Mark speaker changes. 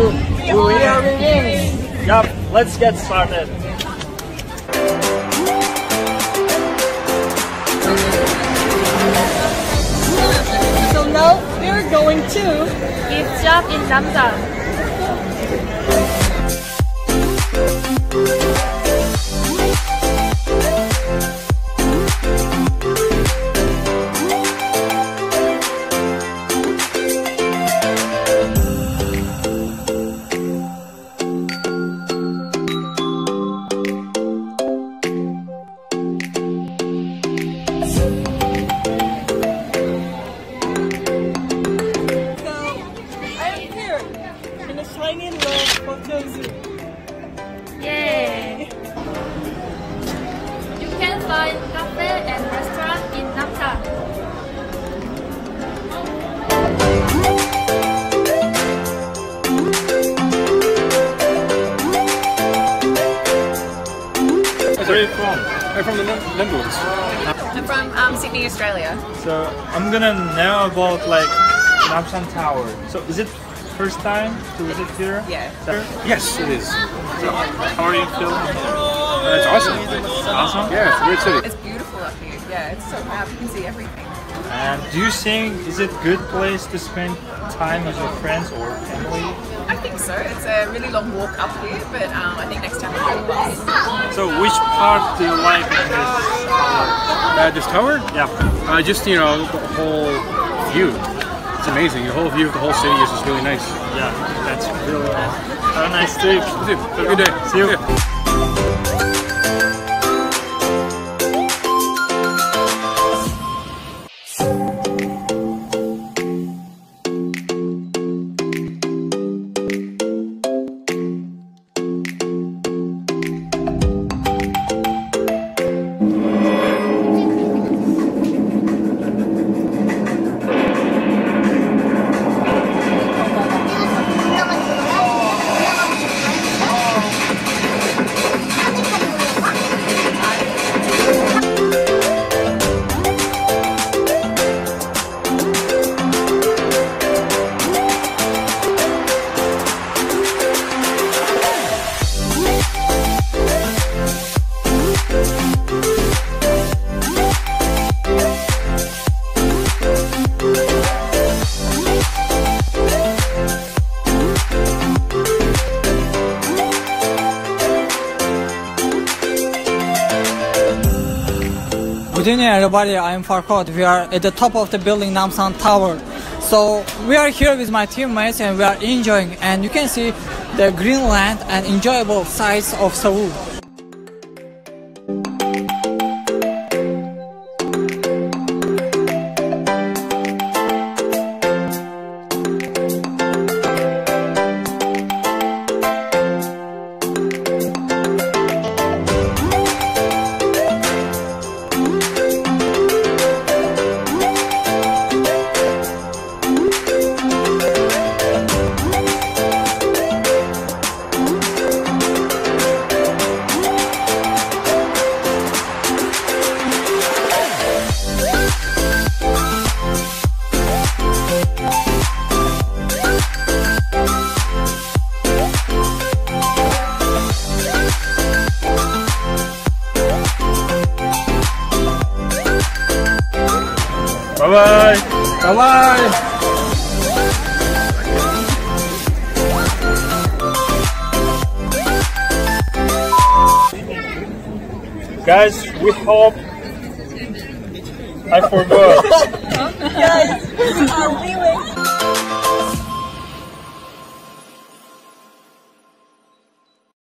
Speaker 1: Do we are revenge. Yup, let's get started.
Speaker 2: So now we're going to
Speaker 3: give job in
Speaker 2: Zamzam. In a love photo zoo.
Speaker 3: Yay! You can find cafe and restaurant in Namsan.
Speaker 1: Where are you from?
Speaker 4: I'm from the Netherlands.
Speaker 5: I'm from um, Sydney, Australia.
Speaker 1: So I'm gonna know about like Namsan Tower. So is it first time to visit here?
Speaker 5: Yeah.
Speaker 4: Yes, it is.
Speaker 1: So how are you feeling?
Speaker 4: That's awesome.
Speaker 1: Awesome.
Speaker 4: Yeah, it's a great city.
Speaker 5: It's beautiful up here. Yeah, it's so happy you can see everything.
Speaker 1: And do you think is it good place to spend time with your friends or family?
Speaker 5: I think so. It's a really long walk up here, but um, I think next time we'll go bus.
Speaker 1: So which part do you like in this?
Speaker 4: Uh, this tower?
Speaker 1: Yeah.
Speaker 4: Uh, just, you know, the whole view. It's amazing. The whole view of the whole city is just really nice.
Speaker 1: Yeah, that's really nice. Have a nice day.
Speaker 4: Have a good day.
Speaker 1: See you.
Speaker 4: Yeah.
Speaker 6: Good evening, everybody. I'm Farkhod. We are at the top of the building Namsan Tower. So we are here with my teammates and we are enjoying. And you can see the green land and enjoyable sights of Seoul.
Speaker 1: Bye bye. Guys, we hope I forgot.
Speaker 2: Guys, uh, we are leaving